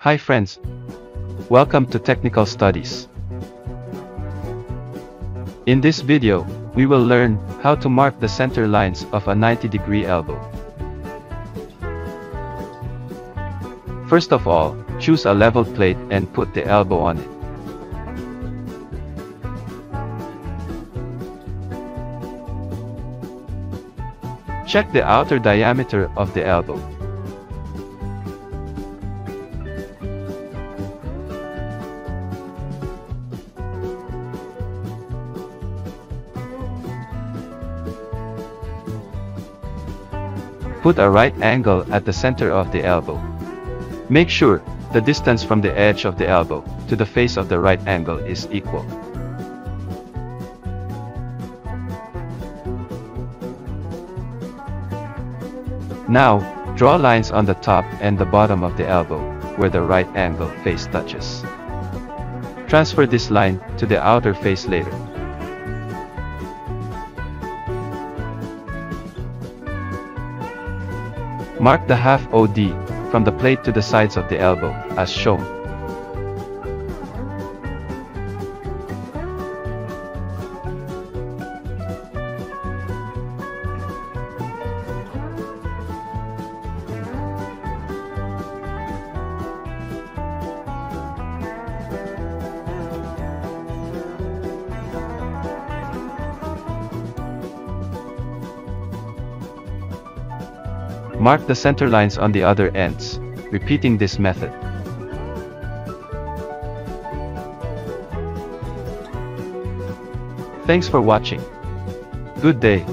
Hi friends. Welcome to Technical Studies. In this video, we will learn how to mark the center lines of a 90 degree elbow. First of all, choose a level plate and put the elbow on it. Check the outer diameter of the elbow. Put a right angle at the center of the elbow. Make sure the distance from the edge of the elbow to the face of the right angle is equal. Now, draw lines on the top and the bottom of the elbow, where the right angle face touches. Transfer this line to the outer face later. Mark the half OD from the plate to the sides of the elbow, as shown. Mark the center lines on the other ends, repeating this method. Thanks for watching. Good day.